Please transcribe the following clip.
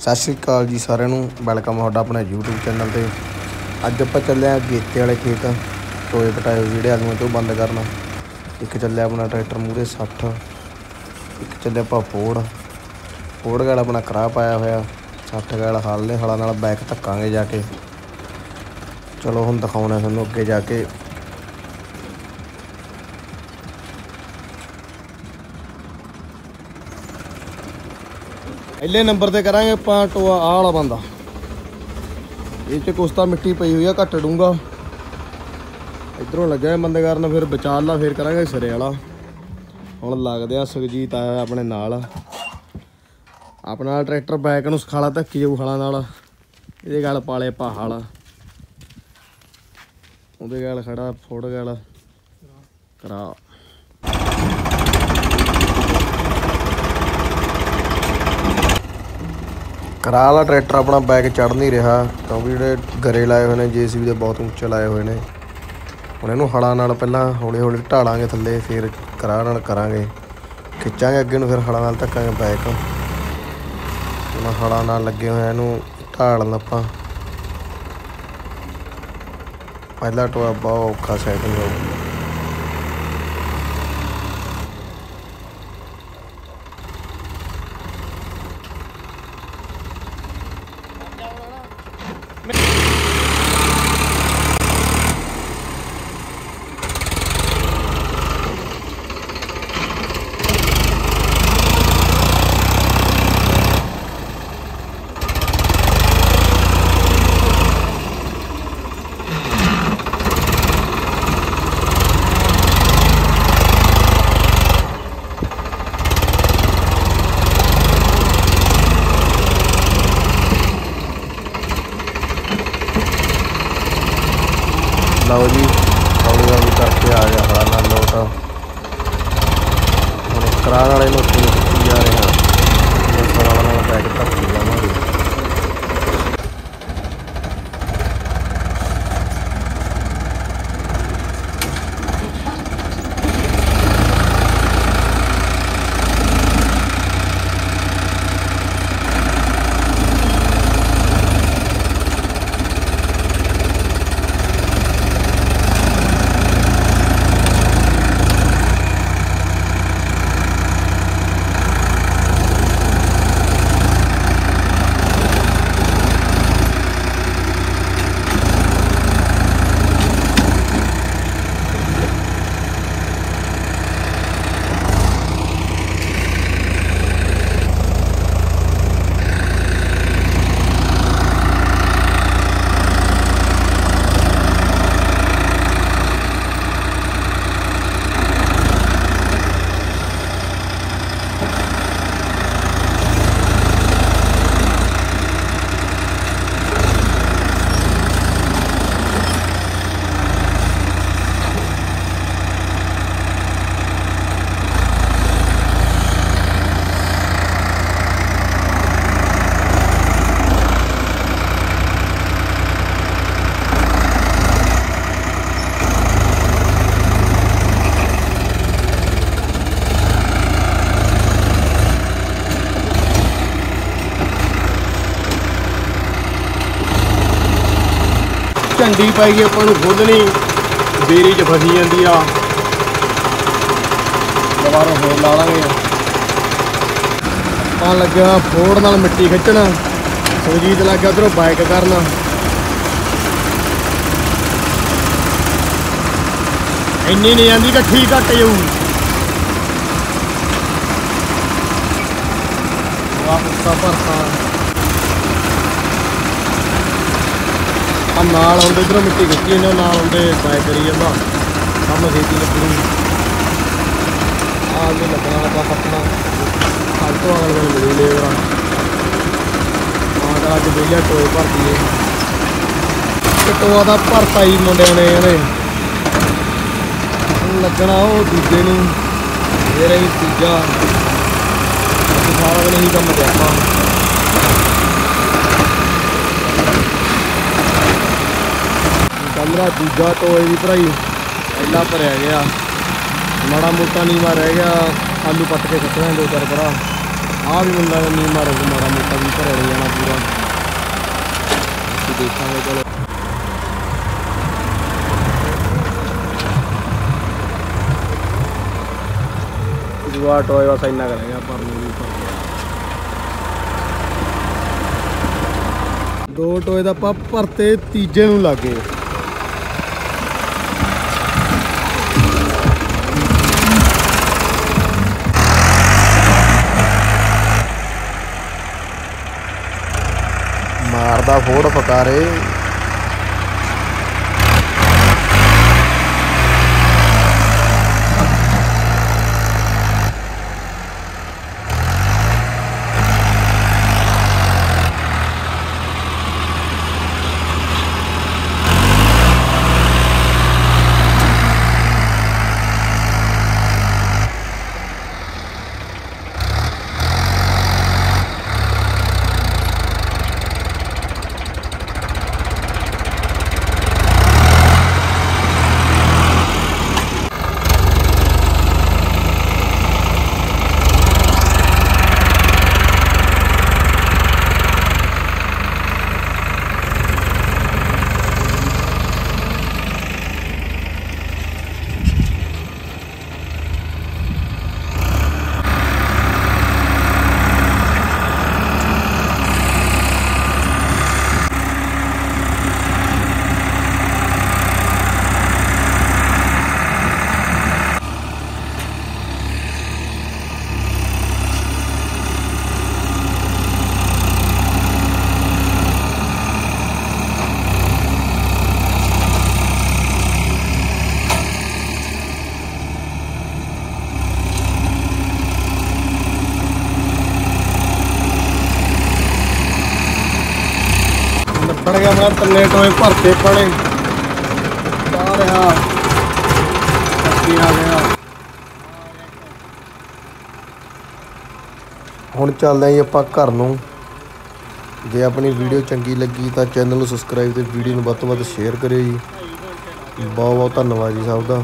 ਸਤਿ ਸ਼੍ਰੀ ਅਕਾਲ ਜੀ ਸਾਰਿਆਂ ਨੂੰ। ਵੈਲਕਮ ਤੁਹਾਡਾ ਆਪਣੇ YouTube ਚੈਨਲ ਤੇ। ਅੱਜ ਆਪਾਂ ਚੱਲੇ ਆ ਗੇਤੇ ਵਾਲੇ ਖੇਤ, ਟੋਏ ਪਟਾਏ ਜਿਹੜੇ ਆਲੂਆਂ ਤੋਂ ਬੰਦ ਕਰਨਾ। ਇੱਕ ਚੱਲਿਆ ਆਪਣਾ ਟਰੈਕਟਰ ਮੂਰੇ 60 ਇੱਕ ਚੱਲਿਆ ਆਪਾਂ ਫੋੜ। ਫੋੜ ਗਾਲ ਆਪਣਾ ਕਰਾ ਪਾਇਆ ਹੋਇਆ। 60 ਗਾਲ ਹਲ ਨੇ, ਹਲਾਂ ਨਾਲ ਬੈਕ ਧੱਕਾਂਗੇ ਜਾ ਕੇ। ਚਲੋ ਹੁਣ ਦਿਖਾਉਣਾ ਤੁਹਾਨੂੰ ਅੱਗੇ ਜਾ ਕੇ। ਪਹਿਲੇ ਨੰਬਰ ਤੇ ਕਰਾਂਗੇ ਆਪਾਂ ਟੋਆ ਆਹ ਵਾਲਾ ਬੰਦਾ। ਇਹ ਚ ਕੁਸ਼ਤਾ ਮਿੱਟੀ ਪਈ ਹੋਈ ਆ, ਘੱਟ ਡੂੰਗਾ ਇਧਰੋਂ ਲੱਗਿਆ ਬੰਦੇ ਕਰਨ, ਫਿਰ ਵਿਚਾਰ ਲਾ, ਫਿਰ ਕਰਾਂਗੇ ਸਿਰੇ ਵਾਲਾ। ਹੁਣ ਲੱਗਦੇ ਆ ਸੁਖਜੀਤ ਆਇਆ ਹੋਇਆ ਆਪਣੇ ਨਾਲ। ਆਪਣਾ ਟਰੈਕਟਰ ਬੈਕ ਨੂੰ ਸਖਾਲਾ ਧੱਕੀ ਜਾਊ ਖਾਲਾ ਨਾਲ। ਇਹਦੇ ਗੱਲ ਪਾਲੇ ਆਪਾਂ ਹਲ। ਉਹਦੇ ਗੱਲ ਖੜਾ ਫੋੜ ਗੱਲ। ਕਰਾ। ਕਰਾ ਵਾਲਾ ਟਰੈਕਟਰ, ਆਪਣਾ ਬੈਕ ਚੜ ਨਹੀਂ ਰਿਹਾ, ਕਿਉਂਕਿ ਜਿਹੜੇ ਗਰੇ ਲਾਏ ਹੋਏ ਨੇ ਜੀਸੀਬੀ ਦੇ ਬਹੁਤ ਉੱਚੇ ਲਾਏ ਹੋਏ ਨੇ। ਹੁਣ ਇਹਨੂੰ ਹਲਾਂ ਨਾਲ ਪਹਿਲਾਂ ਹੌਲੀ ਹੌਲੀ ਢਾਲਾਂਗੇ ਥੱਲੇ, ਫਿਰ ਕਰਾ ਨਾਲ ਕਰਾਂਗੇ। ਖਿੱਚਾਂਗੇ ਅੱਗੇ ਨੂੰ, ਫਿਰ ਹਲਾਂ ਨਾਲ ਧੱਕਾਂਗੇ ਬੈਕ ਹੁਣ ਹਲਾਂ ਨਾਲ ਲੱਗੇ ਹੋਏ ਇਹਨੂੰ ਢਾਲਣ ਆਪਾਂ। ਪਹਿਲਾ ਟੋਆ ਬਹੁਤ ਔਖਾ ਸੈਟਿੰਗ ਹੋਊਗਾ ਲਓ ਜੀ। ਹੌਲੀ ਹੌਲੀ ਕਰਕੇ ਆ ਗਿਆ ਹਲਾ ਨਾਲ ਲੋਟ। ਹੁਣ ਕਰਾਰ ਵਾਲੇ ਨੂੰ ਉੱਥੇ ਨੂੰ ਖਿੱਚੀ ਜਾ ਰਹੇ ਹਾਂ ਇਹ ਨਾਲ ਬੈਕ ਤੱਕ ਝੰਡੀ ਪਾਈ ਗਈ ਆਪਾਂ ਨੂੰ ਖੋਲਣੀ ਬੇਰੀ 'ਚ ਫਸੀ ਜਾਂਦੀ ਆ। ਦੁਬਾਰਾ ਹੋਰ ਲਾ ਲਾਂਗੇ। ਆਪਾਂ ਲੱਗਿਆ ਫੋੜ ਨਾਲ ਮਿੱਟੀ ਖਿੱਚਣ। ਸੁਜੀਤ ਲੱਗਾ ਉਧਰੋਂ ਬਾਈਕ ਕਰਨ। ਇੰਨੀ ਨਹੀਂ ਆਂਦੀ ਕਿ ਠੀਕ ਘੱਟ ਜਾਊ। ਵਾਪਸ ਤਾਂ ਭਰਤਾ। ਆ ਨਾਲ ਆਉਂਦੇ, ਇਧਰੋਂ ਮਿੱਟੀ ਖਿੱਚੀ ਇਹਨਾਂ ਨਾਲ ਆਉਂਦੇ ਬਾਇ ਕਰੀ ਜਾਂਦਾ। ਕੰਮ ਖੇਤੀ ਲੱਗਣੀ ਆ ਜੇ ਲੱਗਣਾ ਲੱਗਾ ਫੱਟਣਾ ਹਰ ਤੋਂ ਅਗਲੇ ਦਿਨ ਮਿਲੀ ਲੇਬਰਾਂ। ਆ ਤਾਂ ਅੱਜ ਵਿਹਲਿਆ ਟੋਏ ਭਰਦੀ ਏ ਟੋਆ ਦਾ ਭਰਤਾ ਹੀ ਮੁੰਡਿਆਂ ਨੇ ਇਹਨੇ। ਲੱਗਣਾ ਉਹ ਦੂਜੇ ਨੂੰ। ਫੇਰ ਇਹ ਤੀਜਾ। ਅੱਜ ਸਾਰਾ ਦਿਨ ਇਹੀ ਕੰਮ ਤੇ ਆਪਾਂ ਦੂਜਾ ਟੋਏ ਵੀ ਭਰਾਈ ਪਹਿਲਾ ਭਰਿਆ ਗਿਆ। ਮਾੜਾ ਮੋਟਾ ਨੀਵਾ ਰਹਿ ਗਿਆ, ਆਲੂ ਪੱਟ ਕੇ ਕੱਟਣਾ ਦੋ ਚਾਰ ਭਰਾ। ਆ ਵੀ ਮੁੰਡਾ ਨੇ ਨਹੀਂ ਮਾਰੇ ਮਾਰਾ ਮੋਟਾ ਵੀ ਭਰਿਆ ਜਾਣਾ ਪੂਰਾ। ਅਸੀਂ ਦੇਖਾਂਗੇ, ਚਲੋ। ਜਵਾ ਟੋਏ ਬਸ ਇੰਨਾ ਕਰੇਗਾ ਪਰ ਨਹੀਂ ਦੋ ਟੋਏ ਦਾ ਆਪਾਂ ਭਰਤੇ ਤੀਜੇ ਨੂੰ ਲੱਗੇ ਮਾਰਦਾ ਫੋੜ ਫਕਾਰੇ ਲੱਭੜ ਗਿਆ ਆਪਣਾ ਤੰਨੇ ਟੋਏ ਭਰਤੇ ਪੜੇ ਆ ਰਿਹਾ। ਅੱਗੇ ਆ ਗਿਆ ਹੁਣ ਚੱਲਦੇ ਆਂ ਜੀ ਆਪਾਂ ਘਰ ਨੂੰ। ਜੇ ਆਪਣੀ ਵੀਡੀਓ ਚੰਗੀ ਲੱਗੀ ਤਾਂ ਚੈਨਲ ਨੂੰ ਸਬਸਕ੍ਰਾਈਬ ਤੇ ਵੀਡੀਓ ਨੂੰ ਵੱਧ ਤੋਂ ਵੱਧ ਸ਼ੇਅਰ ਕਰਿਓ ਜੀ। ਬਹੁਤ ਬਹੁਤ ਧੰਨਵਾਦ ਜੀ ਸਭ ਦਾ।